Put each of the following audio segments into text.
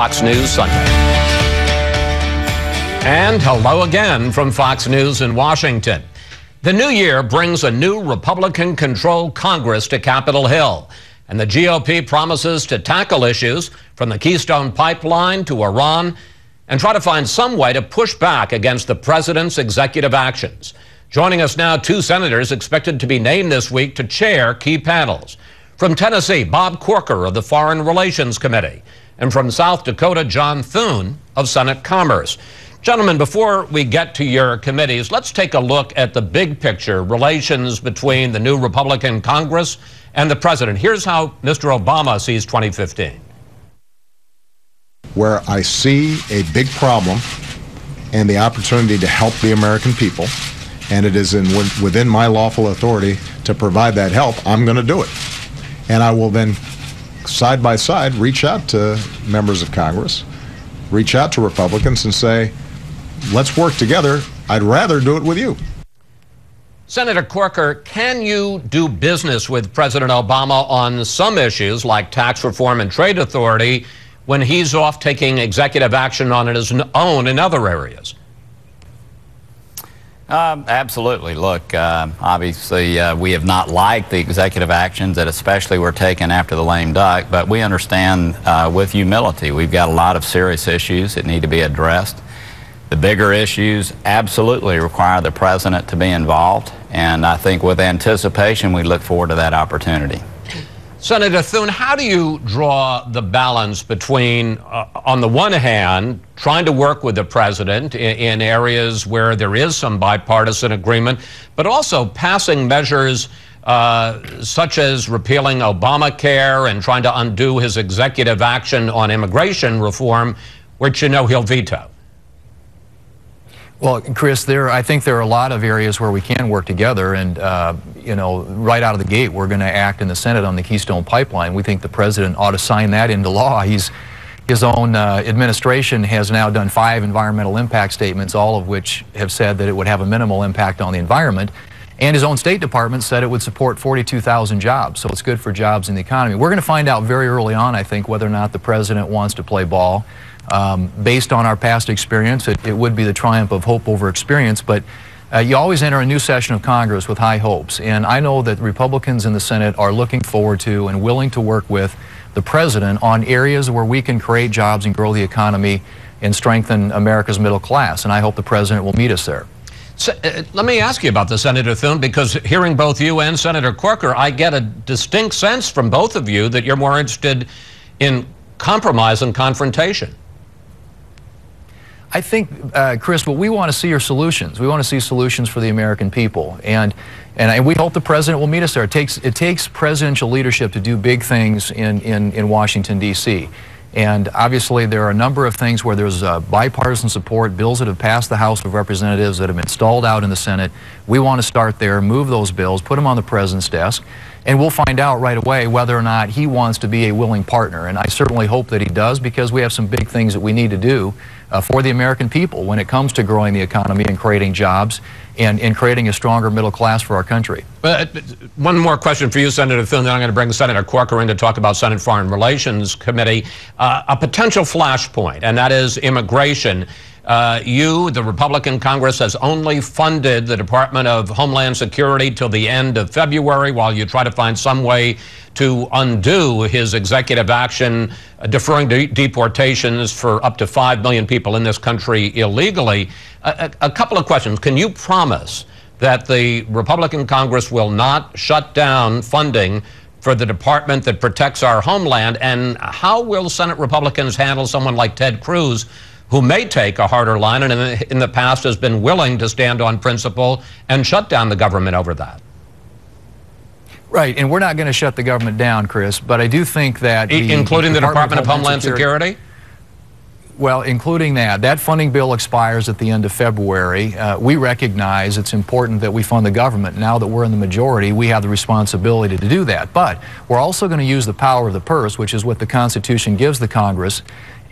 Fox News Sunday. And hello again from Fox News in Washington. The new year brings a new Republican controlled Congress to Capitol Hill, and the GOP promises to tackle issues from the Keystone Pipeline to Iran and try to find some way to push back against the president's executive actions. Joining us now, two senators expected to be named this week to chair key panels. From Tennessee, Bob Corker of the Foreign Relations Committee and from South Dakota, John Thune of Senate Commerce. Gentlemen, before we get to your committees, let's take a look at the big picture relations between the new Republican Congress and the president. Here's how Mr. Obama sees 2015. Where I see a big problem and the opportunity to help the American people, and it is in within my lawful authority to provide that help, I'm going to do it. And I will then side by side, reach out to members of Congress, reach out to Republicans and say, let's work together. I'd rather do it with you. Senator Corker, can you do business with President Obama on some issues like tax reform and trade authority when he's off taking executive action on his own in other areas? Um, absolutely. Look, uh, obviously, uh, we have not liked the executive actions that especially were taken after the lame duck, but we understand uh, with humility. We've got a lot of serious issues that need to be addressed. The bigger issues absolutely require the president to be involved, and I think with anticipation, we look forward to that opportunity. Senator Thune, how do you draw the balance between, uh, on the one hand, trying to work with the president in, in, areas where there is some bipartisan agreement, but also passing measures uh, such as repealing Obamacare and trying to undo his executive action on immigration reform, which you know he'll veto? Well, Chris, there I think there are a lot of areas where we can work together, and uh, you know, right out of the gate, we're going to act in the Senate on the Keystone Pipeline. We think the president ought to sign that into law. He's his own uh, administration has now done five environmental impact statements, all of which have said that it would have a minimal impact on the environment. And his own State Department said it would support 42,000 jobs, so it's good for jobs in the economy. We're going to find out very early on, I think, whether or not the president wants to play ball. Um, based on our past experience, it, it, would be the triumph of hope over experience, but uh, you always enter a new session of Congress with high hopes. And I know that Republicans in the Senate are looking forward to and willing to work with the president on areas where we can create jobs and grow the economy and strengthen America's middle class. And I hope the president will meet us there. So, uh, let me ask you about this, Senator Thune, because hearing both you and Senator Corker, I get a distinct sense from both of you that you're more interested in compromise and confrontation. I think, uh, Chris, what we want to see are solutions. We want to see solutions for the American people. And, and, and we hope the president will meet us there. It takes, it takes presidential leadership to do big things in, in, in Washington, D.C. And obviously, there are a number of things where there's uh, bipartisan support, bills that have passed the House of Representatives that have been stalled out in the Senate. We want to start there, move those bills, put them on the president's desk, and we'll find out right away whether or not he wants to be a willing partner. And I certainly hope that he does because we have some big things that we need to do uh, for the American people when it comes to growing the economy and creating jobs and, and creating a stronger middle class for our country. But uh, one more question for you, Senator Thune, then I'm going to bring Senator Corker in to talk about Senate Foreign Relations Committee. Uh, a potential flashpoint, and that is immigration. Uh, you, the Republican Congress, has only funded the Department of Homeland Security till the end of February while you try to find some way to undo his executive action uh, deferring de deportations for up to 5 million people in this country illegally. A, a, a couple of questions. Can you promise that the Republican Congress will not shut down funding for the department that protects our homeland? And how will Senate Republicans handle someone like Ted Cruz? Who may take a harder line and in the, in the past has been willing to stand on principle and shut down the government over that. Right, and we're not going to shut the government down, Chris, but I do think that... The, including the Department, Department of Homeland Security? Security? Well, including that. That funding bill expires at the end of February. Uh, we recognize it's important that we fund the government. Now that we're in the majority, we have the responsibility to do that. But we're also going to use the power of the purse, which is what the Constitution gives the Congress,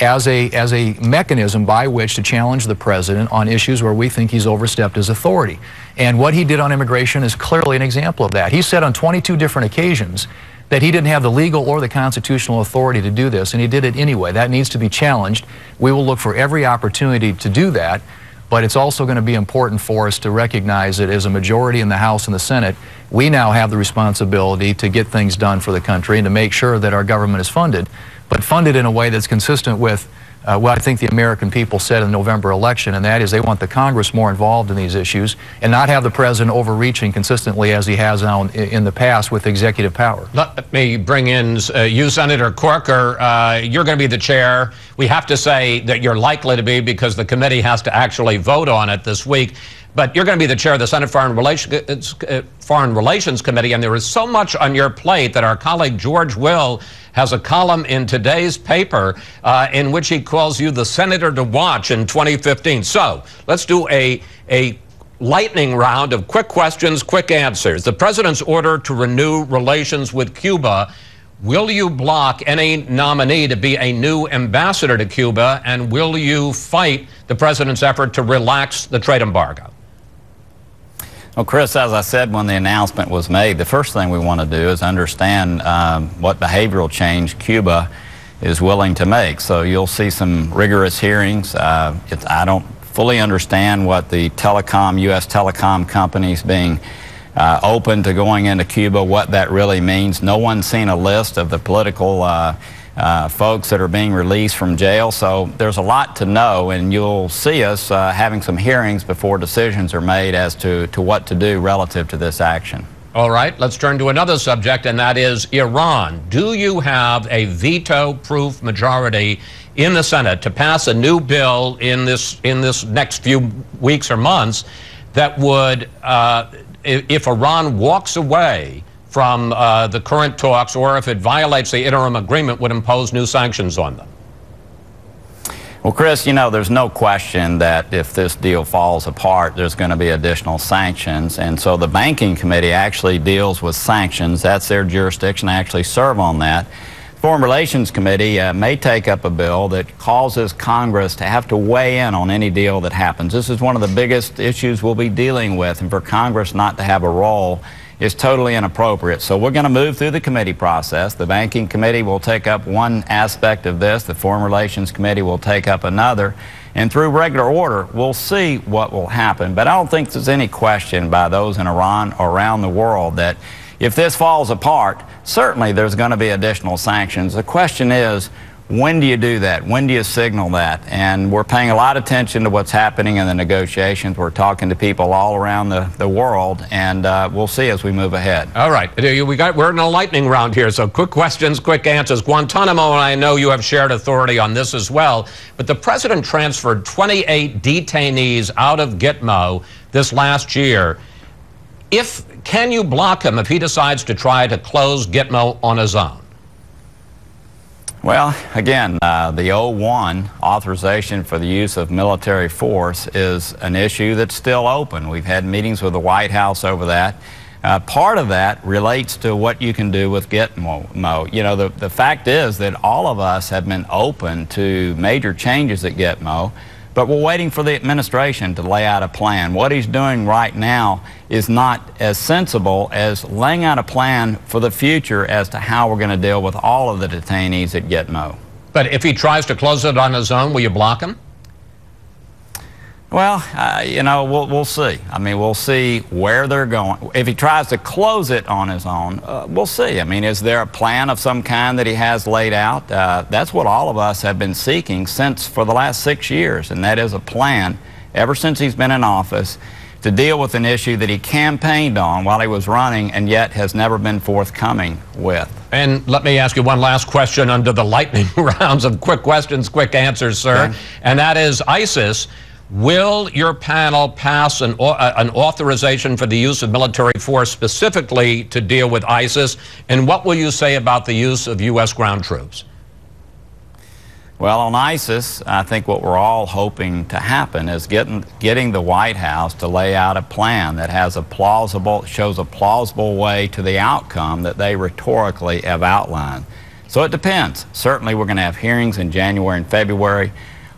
as a, as a mechanism by which to challenge the president on issues where we think he's overstepped his authority. And what he did on immigration is clearly an example of that. He said on 22 different occasions that he didn't have the legal or the constitutional authority to do this, and he did it anyway. That needs to be challenged. We will look for every opportunity to do that, but it's also going to be important for us to recognize that as a majority in the House and the Senate, we now have the responsibility to get things done for the country and to make sure that our government is funded, but funded in a way that's consistent with uh, what I think the American people said in the November election, and that is they want the Congress more involved in these issues and not have the president overreaching consistently as he has now in, in the past with executive power. Let me bring in uh, you, Senator Corker. Uh, you're going to be the chair. We have to say that you're likely to be because the committee has to actually vote on it this week. But you're going to be the chair of the Senate Foreign Relations, uh, Foreign Relations Committee, and there is so much on your plate that our colleague George Will has a column in today's paper uh, in which he calls you the senator to watch in 2015. So let's do a, a lightning round of quick questions, quick answers. The president's order to renew relations with Cuba. Will you block any nominee to be a new ambassador to Cuba? And will you fight the president's effort to relax the trade embargo? Well, Chris, as I said when the announcement was made, the first thing we want to do is understand um, what behavioral change Cuba is willing to make. So you'll see some rigorous hearings. Uh, I don't fully understand what the telecom, U.S. telecom companies being uh, open to going into Cuba, what that really means. No one's seen a list of the political uh, uh, folks that are being released from jail. So there's a lot to know, and you'll see us uh, having some hearings before decisions are made as to, to what to do relative to this action. All right, let's turn to another subject, and that is Iran. Do you have a veto proof majority in the Senate to pass a new bill in this, in this next few weeks or months that would, uh, if Iran walks away, from uh, the current talks, or if it violates the interim agreement, would impose new sanctions on them? Well, Chris, you know, there's no question that if this deal falls apart, there's going to be additional sanctions. And so the Banking Committee actually deals with sanctions. That's their jurisdiction. I actually serve on that. Foreign Relations Committee uh, may take up a bill that causes Congress to have to weigh in on any deal that happens. This is one of the biggest issues we'll be dealing with, and for Congress not to have a role is totally inappropriate. So we're going to move through the committee process. The Banking Committee will take up one aspect of this. The Foreign Relations Committee will take up another. And through regular order, we'll see what will happen. But I don't think there's any question by those in Iran or around the world that if this falls apart, certainly there's going to be additional sanctions. The question is, when do you do that? When do you signal that? And we're paying a lot of attention to what's happening in the negotiations. We're talking to people all around the, the world, and uh, we'll see as we move ahead. All right. We got, we're in a lightning round here, so quick questions, quick answers. Guantanamo, and I know you have shared authority on this as well, but the president transferred 28 detainees out of Gitmo this last year. If Can you block him if he decides to try to close Gitmo on his own? Well, again, uh, the 01 authorization for the use of military force is an issue that's still open. We've had meetings with the White House over that. Uh, part of that relates to what you can do with Gitmo. You know, the, the fact is that all of us have been open to major changes at Gitmo. But we're waiting for the administration to lay out a plan. What he's doing right now is not as sensible as laying out a plan for the future as to how we're going to deal with all of the detainees at Gitmo. But if he tries to close it on his own, will you block him? Well, uh, you know, we'll, we'll see. I mean, we'll see where they're going. If he tries to close it on his own, uh, we'll see. I mean, is there a plan of some kind that he has laid out? Uh, that's what all of us have been seeking since for the last six years, and that is a plan ever since he's been in office to deal with an issue that he campaigned on while he was running and yet has never been forthcoming with. And let me ask you one last question under the lightning rounds of quick questions, quick answers, sir. Okay. And that is ISIS Will your panel pass an, uh, an, authorization for the use of military force specifically to deal with ISIS? And what will you say about the use of U.S. ground troops? Well, on ISIS, I think what we're all hoping to happen is getting, getting the White House to lay out a plan that has a plausible, shows a plausible way to the outcome that they rhetorically have outlined. So it depends. Certainly, we're going to have hearings in January and February.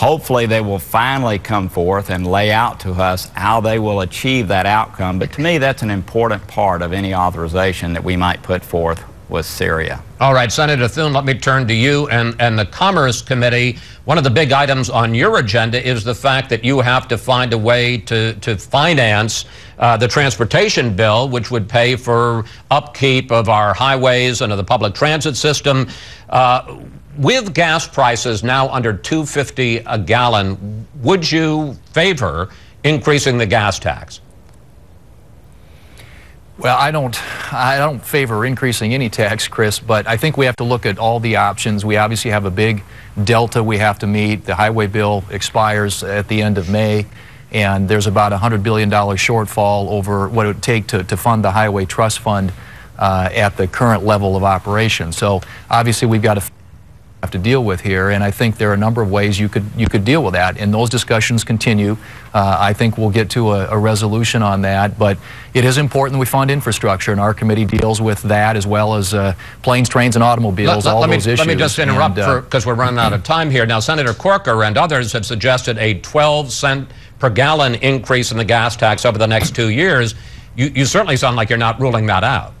Hopefully, they will finally come forth and lay out to us how they will achieve that outcome. But to me, that's an important part of any authorization that we might put forth. with Syria. All right, Senator Thune, let me turn to you and, and the Commerce Committee. One of the big items on your agenda is the fact that you have to find a way to, to finance uh, the transportation bill, which would pay for upkeep of our highways and of the public transit system. Uh, with gas prices now under 250 a gallon, would you favor increasing the gas tax? Well, I don't, I don't favor increasing any tax, Chris, but I think we have to look at all the options. We obviously have a big delta we have to meet. The highway bill expires at the end of May, and there's about a $100 billion shortfall over what it would take to, to fund the Highway Trust Fund uh, at the current level of operation. So obviously we've got to have to deal with here, and I think there are a number of ways you could you could deal with that, and those discussions continue. Uh, I think we'll get to a, a, resolution on that, but it is important that we fund infrastructure, and our committee deals with that as well as uh, planes, trains, and automobiles, let, all let those me, issues. Let me just interrupt because uh, we're running out of time here. Now, Senator Corker and others have suggested a 12 cent per gallon increase in the gas tax over the next two years. You, you certainly sound like you're not ruling that out.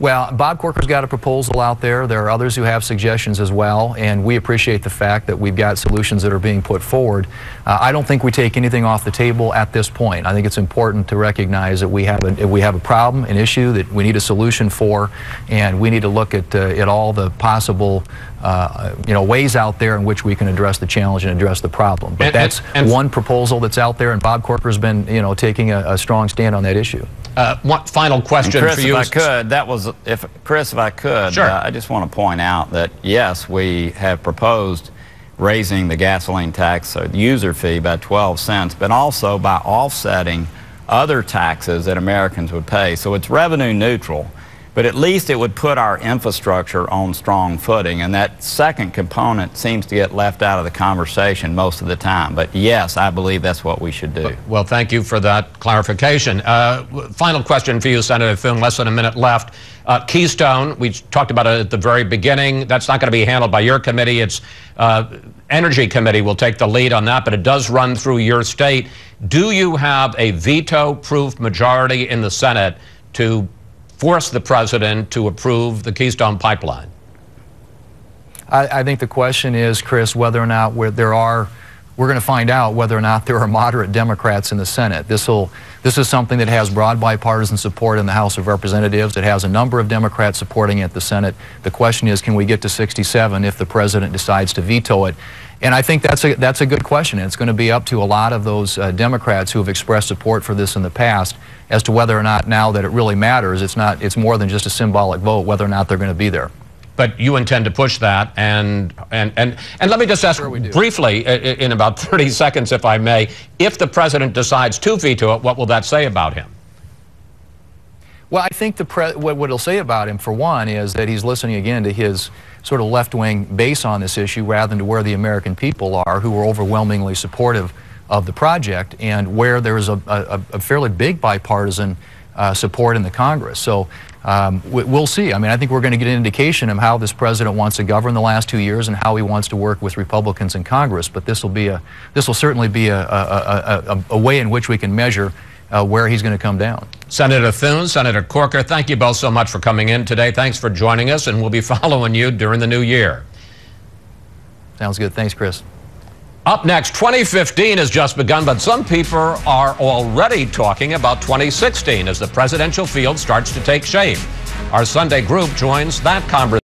Well, Bob Corker's got a proposal out there. There are others who have suggestions as well, and we appreciate the fact that we've got solutions that are being put forward. Uh, I don't think we take anything off the table at this point. I think it's important to recognize that we have a, we have a problem, an issue that we need a solution for, and we need to look at, uh, at all the possible uh, you know, ways out there in which we can address the challenge and address the problem. But and, that's and, and one proposal that's out there, and Bob Corker's been, you know, taking a, a strong stand on that issue. Uh, one final question Chris, for you. if I could, that was if Chris, if I could, sure. Uh, I just want to point out that yes, we have proposed raising the gasoline tax, so the user fee, by 12 cents, but also by offsetting other taxes that Americans would pay. So it's revenue neutral but at least it would put our infrastructure on strong footing. And that second component seems to get left out of the conversation most of the time. But yes, I believe that's what we should do. Well, thank you for that clarification. Uh, final question for you, Senator Thune, less than a minute left. Uh, Keystone, we talked about it at the very beginning. That's not going to be handled by your committee. It's uh, Energy Committee will take the lead on that, but it does run through your state. Do you have a veto-proof majority in the Senate to force the president to approve the Keystone Pipeline? I, I think the question is, Chris, whether or not there are we're going to find out whether or not there are moderate Democrats in the Senate. This will this is something that has broad bipartisan support in the House of Representatives. It has a number of Democrats supporting it at the Senate. The question is, can we get to 67 if the president decides to veto it? And I think that's a that's a good question. It's going to be up to a lot of those uh, Democrats who have expressed support for this in the past as to whether or not now that it really matters. It's not. It's more than just a symbolic vote. Whether or not they're going to be there but you intend to push that. And, and, and, and let me just ask sure briefly, uh, uh, in about 30 seconds, if I may, if the president decides to veto it, what will that say about him? Well, I think the what, what it'll say about him, for one, is that he's listening again to his sort of left-wing base on this issue rather than to where the American people are, who are overwhelmingly supportive of the project, and where there is a, a, a fairly big bipartisan uh, support in the Congress. So um, we'll see. I mean, I think we're going to get an indication of how this president wants to govern the last two years and how he wants to work with Republicans in Congress. But this will be a this will certainly be a, a, a, a way in which we can measure uh, where he's going to come down. Senator Thune, Senator Corker, thank you both so much for coming in today. Thanks for joining us, and we'll be following you during the new year. Sounds good. Thanks, Chris. Up next, 2015 has just begun, but some people are already talking about 2016 as the presidential field starts to take shape. Our Sunday group joins that conversation.